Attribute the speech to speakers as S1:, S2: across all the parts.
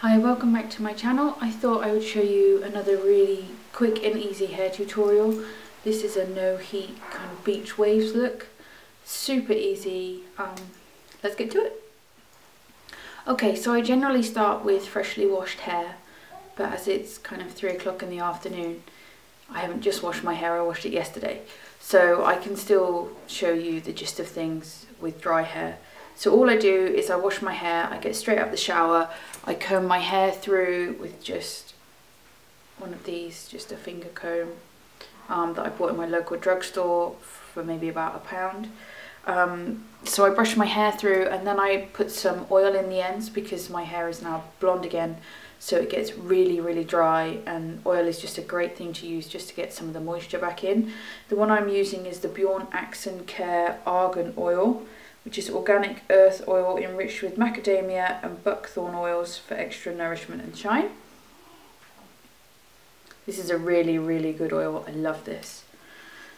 S1: Hi, welcome back to my channel. I thought I would show you another really quick and easy hair tutorial. This is a no heat kind of beach waves look. Super easy. Um, let's get to it. Okay, so I generally start with freshly washed hair, but as it's kind of three o'clock in the afternoon, I haven't just washed my hair, I washed it yesterday. So I can still show you the gist of things with dry hair. So all I do is I wash my hair, I get straight out the shower, I comb my hair through with just one of these, just a finger comb um, that I bought in my local drugstore for maybe about a pound. Um, so I brush my hair through and then I put some oil in the ends because my hair is now blonde again so it gets really really dry and oil is just a great thing to use just to get some of the moisture back in. The one I'm using is the Bjorn Axen Care Argan Oil which is organic earth oil enriched with macadamia and buckthorn oils for extra nourishment and shine. This is a really, really good oil. I love this.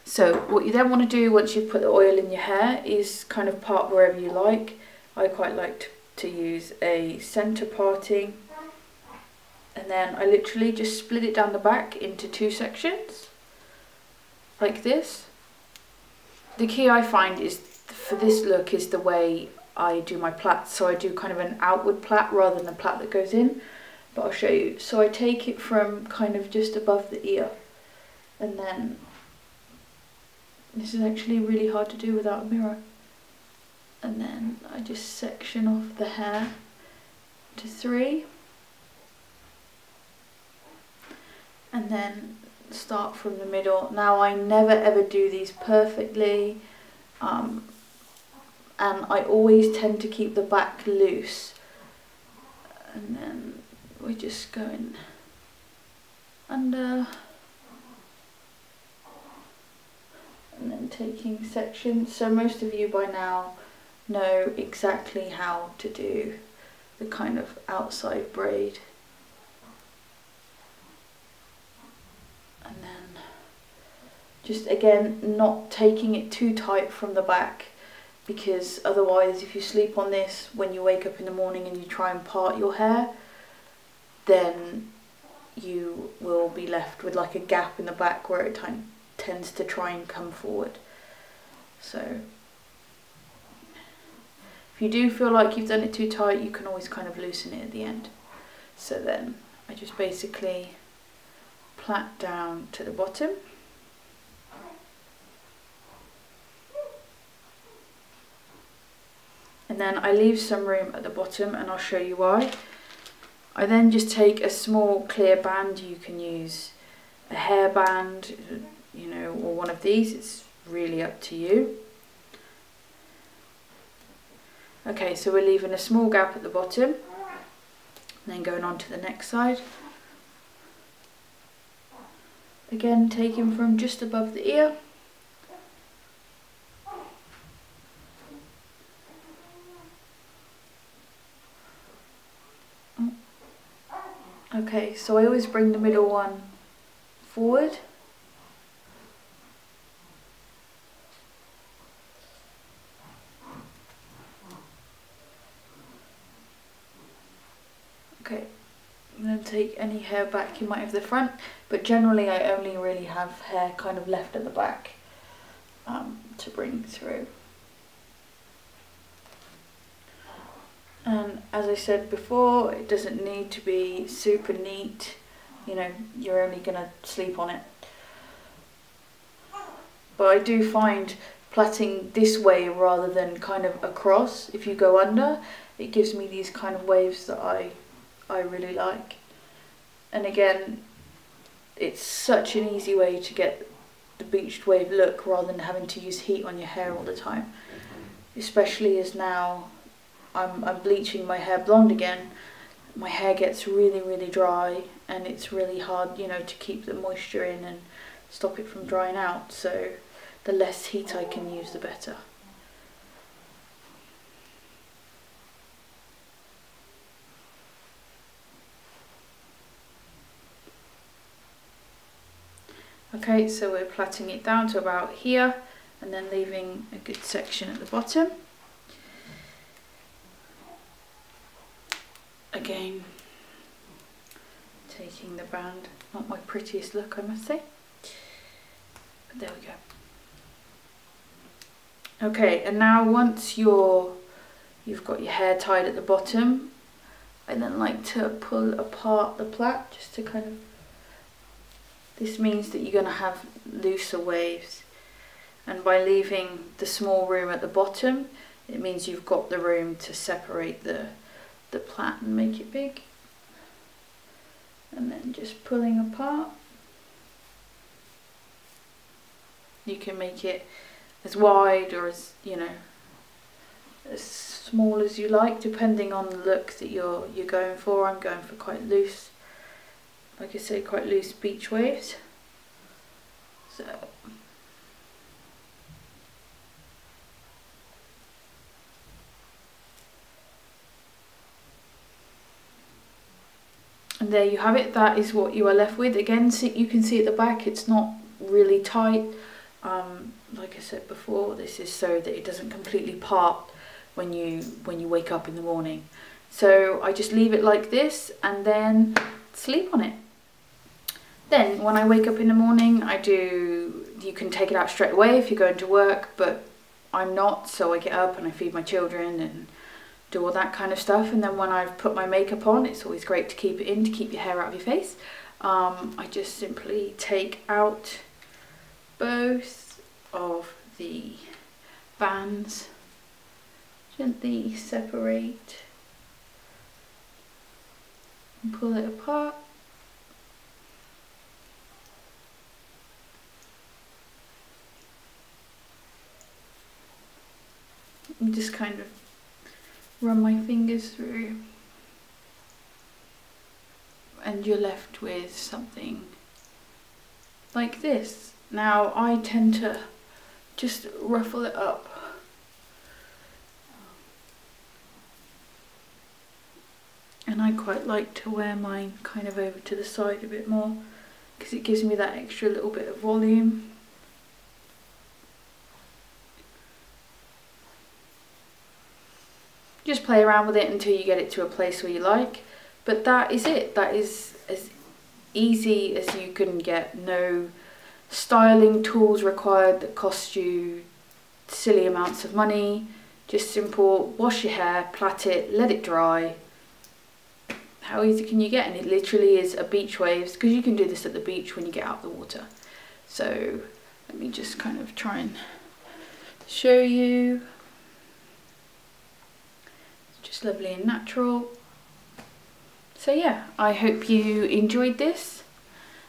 S1: So what you then want to do once you've put the oil in your hair is kind of part wherever you like. I quite like to, use a centre parting and then I literally just split it down the back into two sections like this. The key I find is for this look is the way I do my plaits. So I do kind of an outward plait rather than a plait that goes in. But I'll show you. So I take it from kind of just above the ear. And then, this is actually really hard to do without a mirror. And then I just section off the hair to three. And then start from the middle. Now I never ever do these perfectly. Um, and I always tend to keep the back loose. And then we're just going under. And then taking sections. So most of you by now know exactly how to do the kind of outside braid. And then just again not taking it too tight from the back because otherwise if you sleep on this when you wake up in the morning and you try and part your hair then you will be left with like a gap in the back where it tends to try and come forward. So if you do feel like you've done it too tight you can always kind of loosen it at the end. So then I just basically plait down to the bottom and then I leave some room at the bottom and I'll show you why. I then just take a small clear band, you can use a hairband, you know, or one of these, it's really up to you. Okay, so we're leaving a small gap at the bottom, then going on to the next side. Again, taking from just above the ear. Okay, so I always bring the middle one forward. Okay, I'm going to take any hair back you might have the front, but generally I only really have hair kind of left at the back um, to bring through. And as I said before it doesn't need to be super neat you know you're only gonna sleep on it. But I do find plaiting this way rather than kind of across if you go under it gives me these kind of waves that I I really like. And again it's such an easy way to get the beached wave look rather than having to use heat on your hair all the time especially as now I'm, I'm bleaching my hair blonde again, my hair gets really, really dry and it's really hard, you know, to keep the moisture in and stop it from drying out. So the less heat I can use, the better. Okay, so we're plaiting it down to about here and then leaving a good section at the bottom. Again taking the band. Not my prettiest look, I must say. But there we go. Okay, and now once you're, you've got your hair tied at the bottom, I then like to pull apart the plait just to kind of, this means that you're going to have looser waves. And by leaving the small room at the bottom, it means you've got the room to separate the, the plait and make it big. And then just pulling apart. You can make it as wide or as, you know, as small as you like, depending on the look that you're, you're going for. I'm going for quite loose, like I say, quite loose beach waves. So and there you have it that is what you are left with. Again see, you can see at the back it's not really tight. Um, like I said before this is so that it doesn't completely part when you when you wake up in the morning. So I just leave it like this and then sleep on it. Then when I wake up in the morning I do you can take it out straight away if you're going to work but I'm not so I get up and I feed my children and do all that kind of stuff. And then when I've put my makeup on it's always great to keep it in to keep your hair out of your face. Um, I just simply take out both of the bands gently separate and pull it apart. And just kind of run my fingers through and you're left with something like this. Now I tend to just ruffle it up and I quite like to wear mine kind of over to the side a bit more because it gives me that extra little bit of volume. just play around with it until you get it to a place where you like. But that is it. That is as easy as you can get. No styling tools required that cost you silly amounts of money. Just simple wash your hair plait it let it dry. How easy can you get? And it literally is a beach waves because you can do this at the beach when you get out of the water. So let me just kind of try and show you just lovely and natural. So yeah, I hope you enjoyed this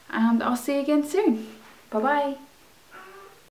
S1: and I'll see you again soon. Bye bye.